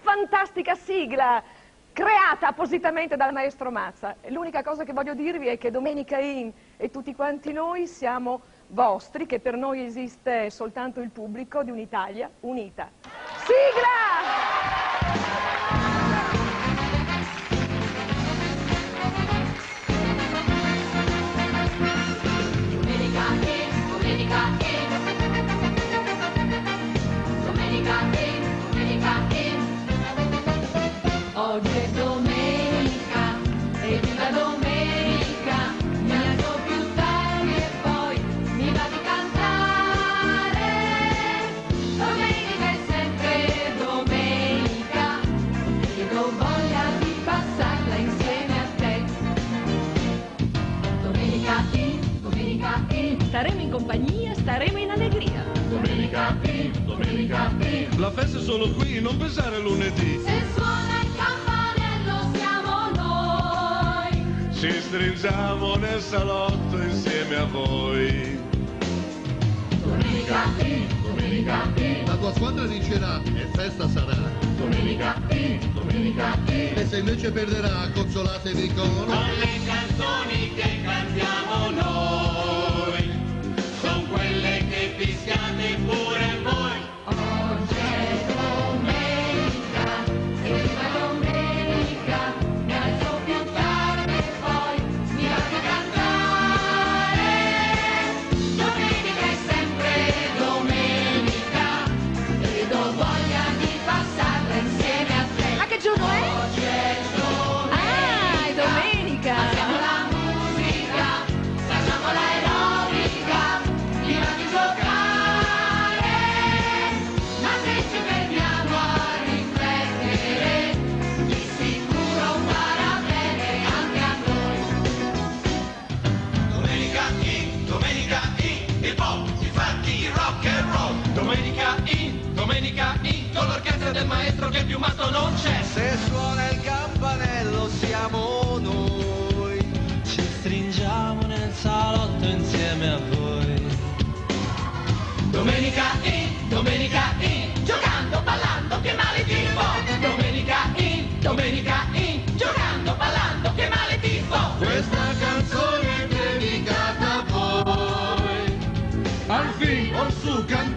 Fantastica sigla creata appositamente dal maestro Mazza. L'unica cosa che voglio dirvi è che Domenica In e tutti quanti noi siamo vostri, che per noi esiste soltanto il pubblico di un'Italia unita. Sigla! Staremo in compagnia, staremo in allegria. Domenica in, domenica in. La festa è solo qui, non pensare a lunedì. Se suona il campanello siamo noi. Ci stringiamo nel salotto insieme a voi. Domenica in, domenica in. La tua squadra vincerà e festa sarà. Domenica in, domenica in. E se invece perderà, consolatevi con le canzoni che cantiamo noi, del maestro che più matto non c'è. Se suona il campanello siamo noi. Ci stringiamo nel salotto insieme a voi. Domenica in, domenica in, giocando, ballando, che male tipo. Domenica in, domenica in, giocando, ballando, che male tipo. Questa canzone è dedicata a voi. Al fin, orsù, cantando.